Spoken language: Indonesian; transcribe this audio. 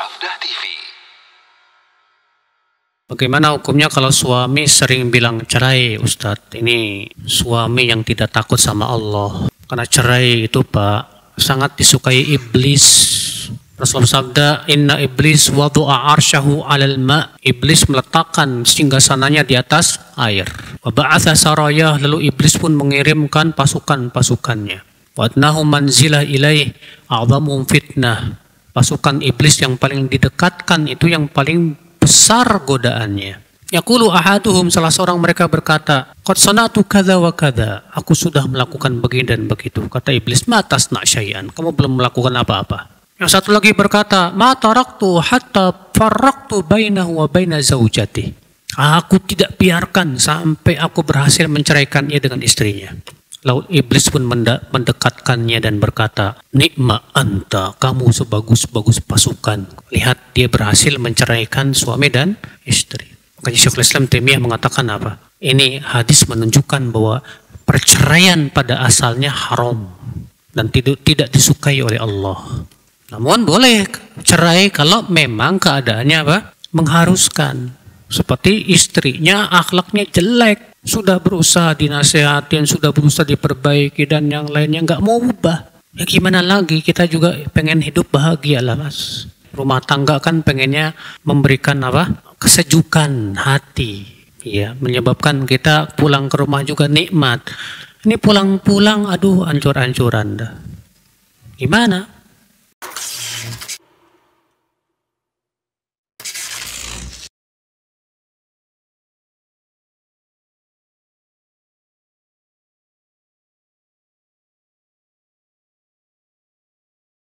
Sabda TV. Bagaimana hukumnya kalau suami sering bilang cerai, Ustadz? Ini suami yang tidak takut sama Allah. Karena cerai itu, Pak, sangat disukai iblis. Rasulullah sabda, Inna iblis wadu'a arsyahu alal ma. Iblis meletakkan singgasananya di atas air. Wa ba'atha sarayah, lalu iblis pun mengirimkan pasukan-pasukannya. Wadnahu manzilah ilaih a'zamum fitnah. Pasukan iblis yang paling didekatkan itu yang paling besar godaannya. Yaqulu ahaduhum salah seorang mereka berkata, "Qad sanatu kadza wa kadza." Aku sudah melakukan begini dan begitu. Kata iblis, "Ma tasna syai'an." Kamu belum melakukan apa-apa. Yang satu lagi berkata, "Ma taraktu hatta farraqtu bainahu wa baina zaujati." Aku tidak biarkan sampai aku berhasil menceraikan ia dengan istrinya. Lalu iblis pun mendekatkannya dan berkata, Nikma anta, kamu sebagus-bagus pasukan. Lihat dia berhasil menceraikan suami dan istri. Makanya Syekhul Islam Taimiyah mengatakan apa? Ini hadis menunjukkan bahwa perceraian pada asalnya haram dan tidak tidak disukai oleh Allah. Namun boleh cerai kalau memang keadaannya apa? Mengharuskan. Seperti istrinya akhlaknya jelek, sudah berusaha dinasehatin, sudah berusaha diperbaiki dan yang lainnya nggak mau ubah. Ya gimana lagi kita juga pengen hidup bahagia lah mas. Rumah tangga kan pengennya memberikan apa? Kesejukan hati. Ya, menyebabkan kita pulang ke rumah juga nikmat. Ini pulang-pulang, aduh, ancur-ancuran dah. Gimana?